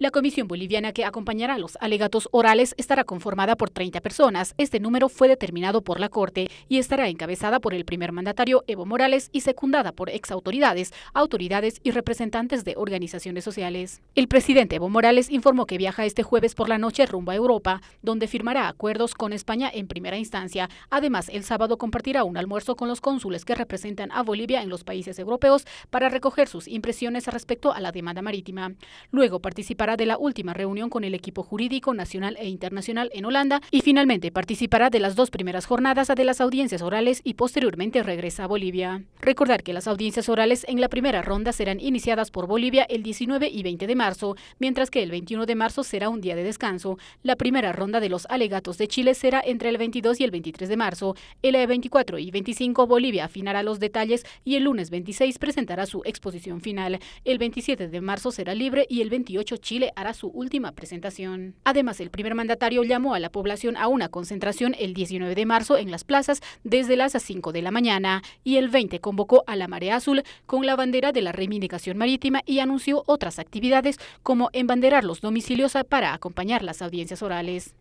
La comisión boliviana que acompañará los alegatos orales estará conformada por 30 personas. Este número fue determinado por la Corte y estará encabezada por el primer mandatario Evo Morales y secundada por exautoridades, autoridades y representantes de organizaciones sociales. El presidente Evo Morales informó que viaja este jueves por la noche rumbo a Europa, donde firmará acuerdos con España en primera instancia. Además, el sábado compartirá un almuerzo con los cónsules que representan a Bolivia en los países europeos para recoger sus impresiones respecto a la demanda marítima. Luego participará de la última reunión con el equipo jurídico nacional e internacional en Holanda y finalmente participará de las dos primeras jornadas de las audiencias orales y posteriormente regresa a Bolivia. Recordar que las audiencias orales en la primera ronda serán iniciadas por Bolivia el 19 y 20 de marzo, mientras que el 21 de marzo será un día de descanso. La primera ronda de los alegatos de Chile será entre el 22 y el 23 de marzo. El 24 y 25 Bolivia afinará los detalles y el lunes 26 presentará su exposición final. El 27 de marzo será libre y el 28 Chile hará su última presentación. Además, el primer mandatario llamó a la población a una concentración el 19 de marzo en las plazas desde las 5 de la mañana y el 20 convocó a la Marea Azul con la bandera de la reivindicación marítima y anunció otras actividades como embanderar los domicilios para acompañar las audiencias orales.